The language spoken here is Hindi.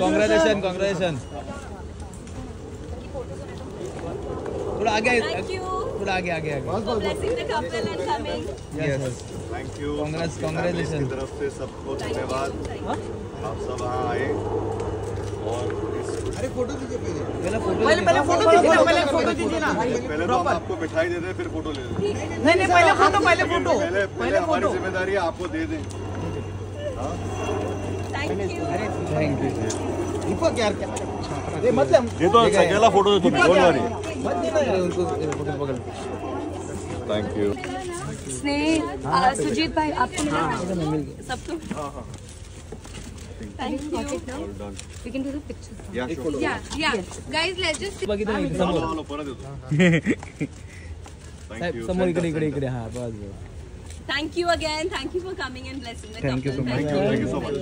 कॉंग्रेचुलेशन कांग्रेचुलेशन थोड़ा आगे थैंक यू थोड़ा आगे आगे आगे। यस थैंक यू Congrats, की तरफ़ से सबको धन्यवाद। आप सब यहाँ आए। और अरे फ़ोटो दीजिए पहले। पहले फ़ोटो फ़ोटो दीजिए ना। पहले तो हम आपको बिठाई देते हैं फिर फ़ोटो ले नहीं नहीं पहले फ़ोटो पहले फ़ोटो पहले पहले पहले हमारी फ़ोटो। ज़िम्मेदारी आपको दे दें। Thank you. दीपक यार क्या ये मतलब ये तो अकेला फ़ोटो दे तुम डोंट वरी मत देना यार उनको पकड़ पकड़ थैंक यू स्नेह सुजीत भाई आपको मिला? सबको Thank you. We can do the pictures. या Yeah, yeah. Guys, let's just बघितलं नाही इथे समोर समोर आलो परत येतो थैंक साहेब यू समोर इकडे इकडे इकडे हा बस बस Thank you again. Thank you for coming and blessing the Thank you couple. so much. Thank you thank you so much